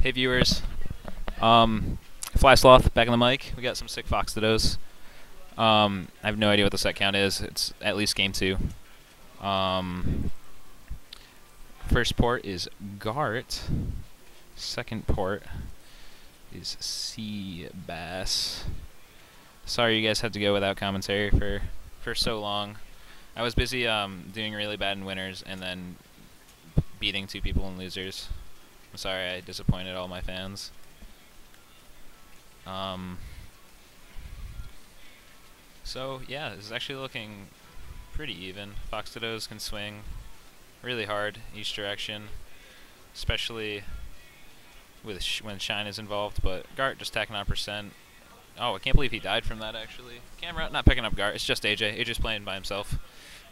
Hey viewers, um, Fly Sloth back on the mic. We got some sick Fox Dittos. Um, I have no idea what the set count is. It's at least game two. Um, first port is Gart. Second port is Seabass. Sorry you guys had to go without commentary for for so long. I was busy um, doing really bad in winners and then beating two people in losers. Sorry I disappointed all my fans. Um, so yeah, this is actually looking pretty even. Fox can swing really hard each direction, especially with sh when Shine is involved. But Gart just tacking on percent. Oh, I can't believe he died from that actually. Camera not picking up Gart. It's just AJ. AJ's playing by himself,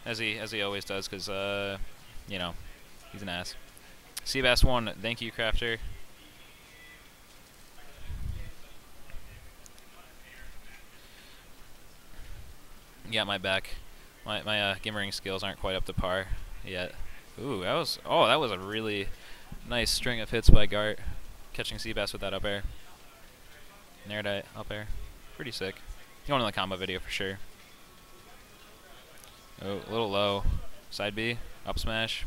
as he as he always does, because uh, you know, he's an ass. Seabass one, thank you, Crafter. Got my back. My my uh, ring skills aren't quite up to par yet. Ooh, that was oh that was a really nice string of hits by Gart, catching Seabass with that up air. Nerdite up air, pretty sick. Going in the combo video for sure. Oh, a little low. Side B, up smash.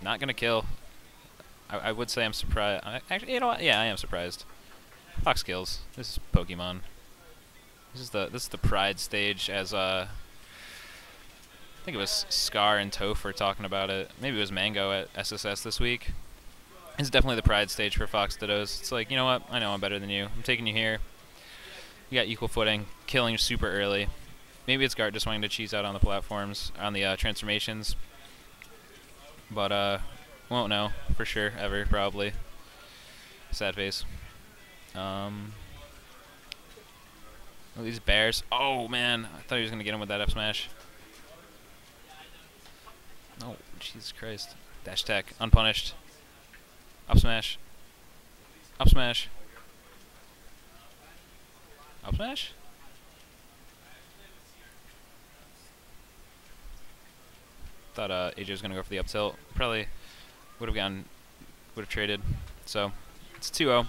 Not gonna kill. I, I would say I'm surprised. Actually, you know what? Yeah, I am surprised. Fox kills. This is Pokemon. This is the this is the pride stage as uh I think it was Scar and Toph were talking about it. Maybe it was Mang0 at SSS this week. It's definitely the pride stage for Fox Dittos. It's like, you know what? I know I'm better than you. I'm taking you here. You got equal footing, killing super early. Maybe it's Gart just wanting to cheese out on the platforms, on the uh, transformations. But uh, won't know for sure ever probably. Sad face. Um, these bears. Oh man, I thought he was gonna get him with that up smash. Oh Jesus Christ! Dash tech, unpunished. Up smash. Up smash. Up smash. Thought uh, AJ was gonna go for the up tilt. Probably would have gone, would have traded. So it's 2-0.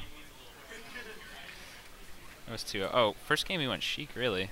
It was 2-0. Oh, first game he went Sheik, really.